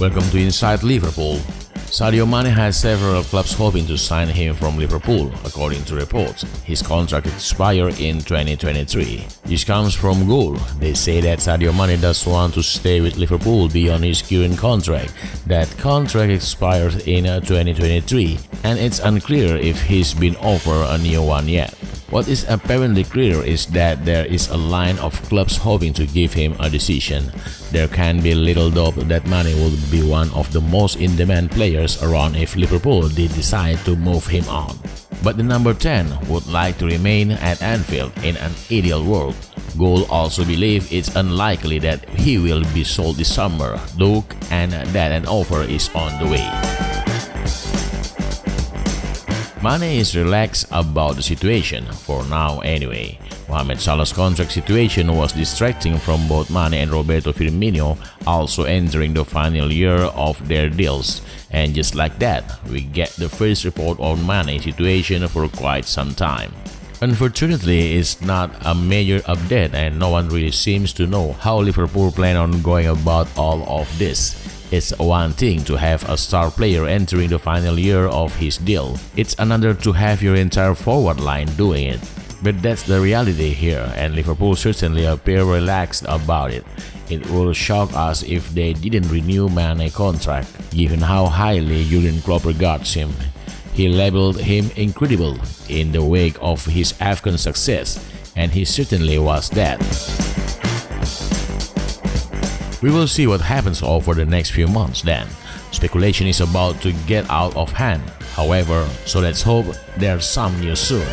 Welcome to Inside Liverpool. Sadio Mane has several clubs hoping to sign him from Liverpool, according to reports. His contract expires in 2023. This comes from Goal. They say that Sadio Mane does want to stay with Liverpool beyond his current contract. That contract expires in uh, 2023, and it's unclear if he's been offered a new one yet. What is apparently clear is that there is a line of clubs hoping to give him a decision. There can be little doubt that Mane will be one of the most in-demand players around if Liverpool did decide to move him on. But the number 10 would like to remain at Anfield in an ideal world. Goal also believe it's unlikely that he will be sold this summer, though, and that an offer is on the way. Mane is relaxed about the situation, for now anyway. Mohamed Salah's contract situation was distracting from both Mane and Roberto Firmino also entering the final year of their deals. And just like that, we get the first report on Mane's situation for quite some time. Unfortunately, it's not a major update and no one really seems to know how Liverpool plan on going about all of this. It's one thing to have a star player entering the final year of his deal. It's another to have your entire forward line doing it. But that's the reality here, and Liverpool certainly appear relaxed about it. It will shock us if they didn't renew Mane contract, given how highly Jurgen Klopp regards him. He labeled him incredible in the wake of his AFCON success, and he certainly was that. We will see what happens over the next few months then. Speculation is about to get out of hand, however, so let's hope there's some news soon.